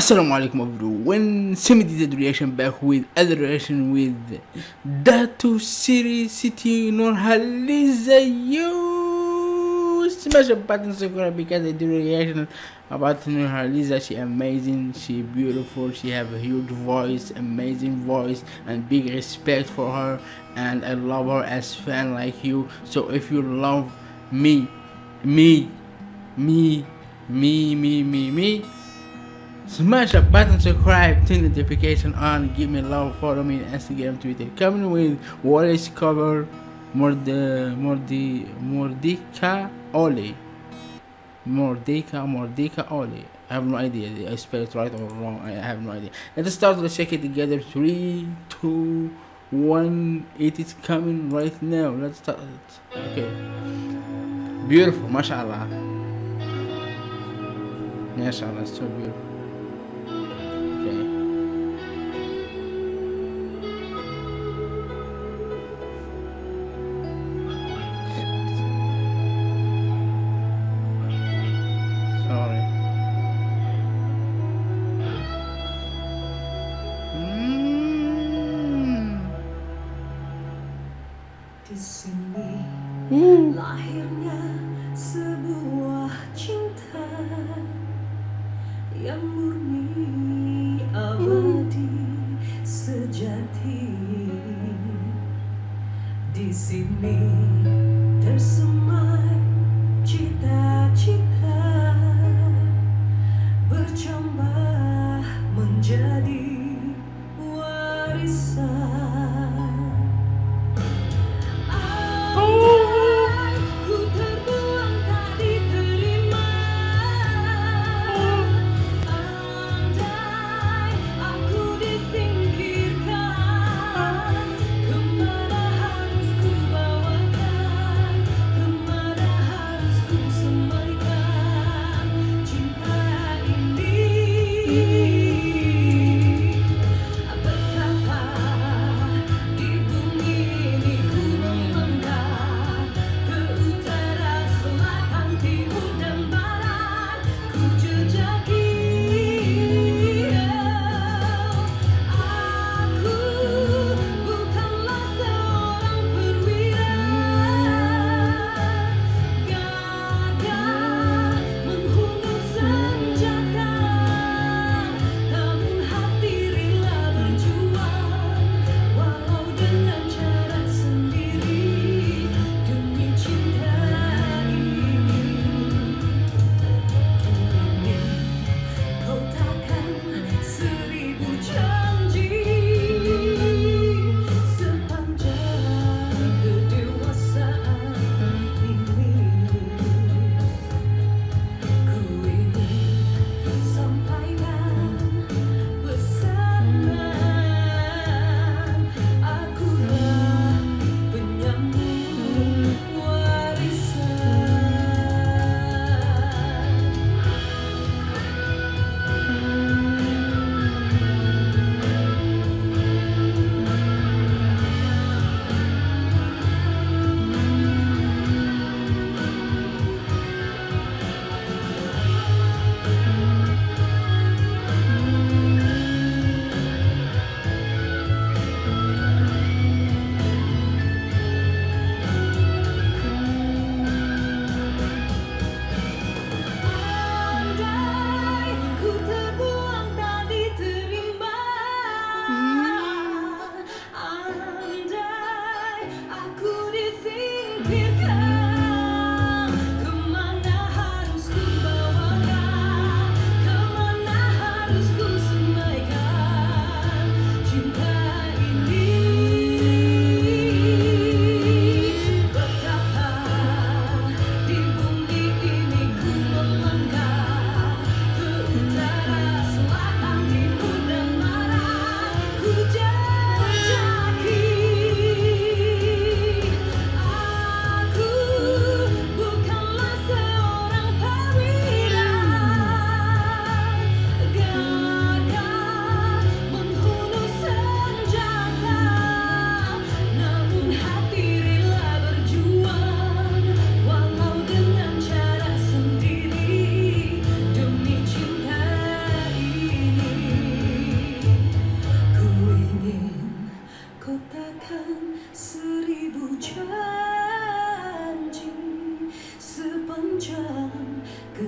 Assalamu alaikum everyone. Semi did reaction back with other reaction with Datu City Siti Nurhaliza you smash the button subscribe because I do reaction about Nurhaliza. She amazing, she beautiful, she have a huge voice, amazing voice and big respect for her and I love her as fan like you. So if you love me, me, me, me, me, me, me Smash that button, subscribe, turn the notification on, give me a love, follow me on Instagram, Twitter. Coming with Wallace cover Morde Mordi Mordika Oli. Mordika Mordika Oli. I have no idea. I spell it right or wrong. I have no idea. Let's start. Let's check it together. Three, two, one. It is coming right now. Let's start. Okay. Beautiful, mashallah. Mashallah, so beautiful. Sini Ooh. lahirnya sebuah cinta yang murni abadi sejati. Di sini tersemai cita-cita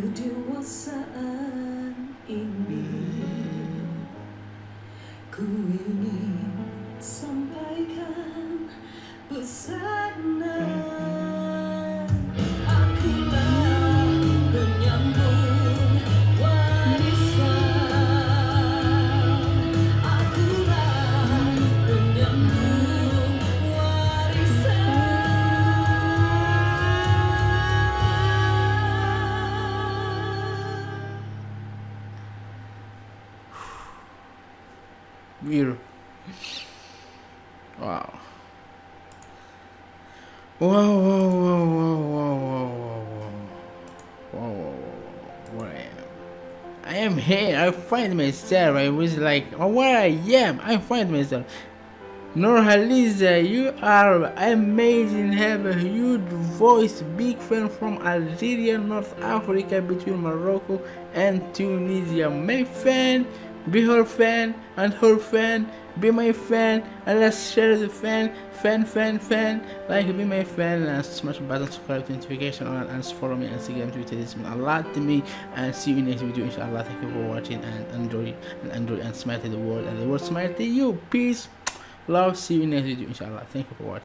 kedewasaan ini. Ku ingin sampaikan pesanan Beautiful. Wow. Whoa, whoa, whoa, whoa, whoa, whoa, whoa, whoa, whoa, whoa, whoa, where I am. I am here. I find myself. I was like, oh, where I am. I find myself. Nurhaliza, you are amazing. Have a huge voice. Big fan from Algeria, North Africa, between Morocco and Tunisia. My fan, be her fan, and her fan, be my fan, and let's share the fan, fan, fan, fan. Like, be my fan, and smash the button, subscribe to notification on, and follow me on Instagram, Twitter. This means a lot to me. And see you in next video, inshallah. Thank you for watching, and enjoy, and enjoy, and smile to the world, and the world smile to you. Peace. Love, see you in next video, inshallah. Thank you for watching.